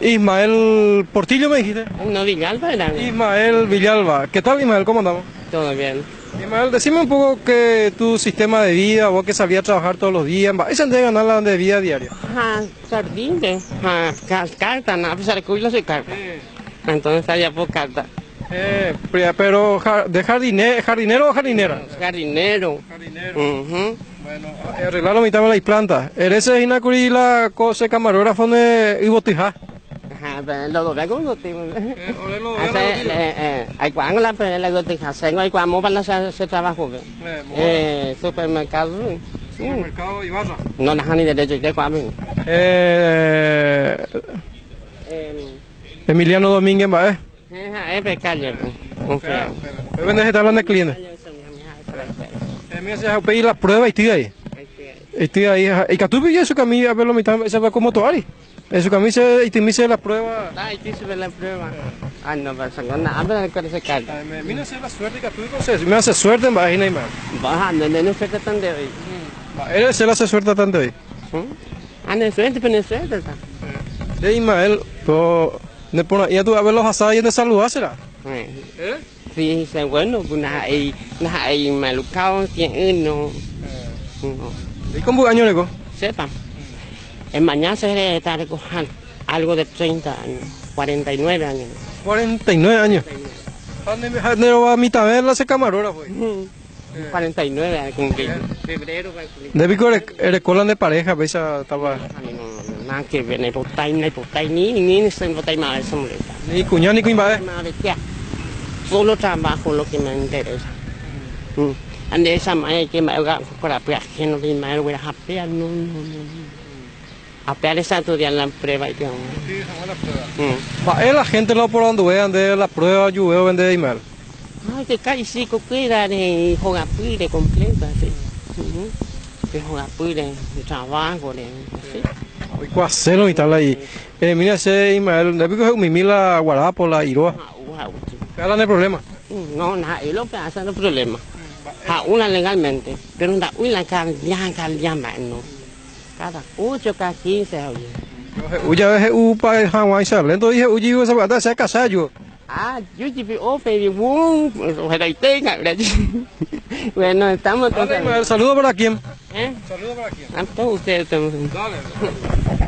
Ismael Portillo me dijiste. No, Villalba era. Ismael Villalba. ¿Qué tal Ismael? ¿Cómo andamos? Todo bien. Ismael, decime un poco que tu sistema de vida, vos que salías a trabajar todos los días, ¿esa de ganar la de vida diaria? Ajá, sardine, ajá, carta, al culo se carta. Entonces allá por carta. Eh, pero de jardine- jardinero o jardinera? Jardinero. Jardinero. Ujú. Bueno, arreglar la mitad de las plantas. Eres inacuri la cosa camarógrafo de Ibotijá. Eh, eh, hay hace, hay cuando mo para hacer ese trabajo. Eh, supermercado. No ni derecho de. Eh, Emiliano Domínguez, ¿va? Eh, es pecalle. Ok. vendes esta hablando de clientes. Eh, mira, se ha pedido la prueba y ahí. Estoy ahí. Y que tú pillas su camisa, a ver lo mitad, se va como toari. En su camisa y te dice la prueba. Ay, tú se ve la prueba. Ah, no, pasa nada. Habla de ese carta. Mira, hacer la suerte que tú dices. Me hace suerte en Baja Neymar. Bajando, no no suerte tan de hoy. Él se le hace suerte tanto ahí. Ah, no suerte, pero no suerte. De Ismael, pues. Ne pone, y tú a ver los asados y de saludar será. Eh, ¿Eh? Sí, se bueno, pues nada, ahí, nada, ahí malucado, tiene uno. No, ¿Y cómo año le sepa. En mañana se debe estar recogiendo algo de 30 años, 49 años. 49 años. Va a se camarógrafo. 49 años, cumplí. Febrero va a cumplir. De pareja, a estaba. Nada que ver, ni ni ni, ni, ni, ni más, eso molesta. Ni cuñado ya. Solo trabajo lo que me interesa. Mm. Ande esa madre que me haga para pegar, que no tiene madre, voy a pegar, no, no, no. A pegar esa estudiar la prueba y que mm. Va, es la gente lo por donde vean de la prueba, yo veo vender Ismael. Ay, que casi sí, que cuida de jugar pide completa, sí. Ujú. Que jugar pide, de trabajo, de, sí. Hoy cuacelo y tal ahí. Eh, mira ese de Vico es un mimila guarapo, la iroa. Ah. ¿Qué hablan de problema? Mm, No, nada, es lo que hace el problema. A una legalmente, pero no una calidad, calidad no. Cada 8, cada 15, oye. Uya veces u pa Hawái sale, entonces dije, uy, yo se va a yo. Ah, yo boom, ojalá y tenga. Bueno, estamos entonces. Saludo para quién. ¿Eh? Saludo para quién. Ah, todos ustedes. Dale.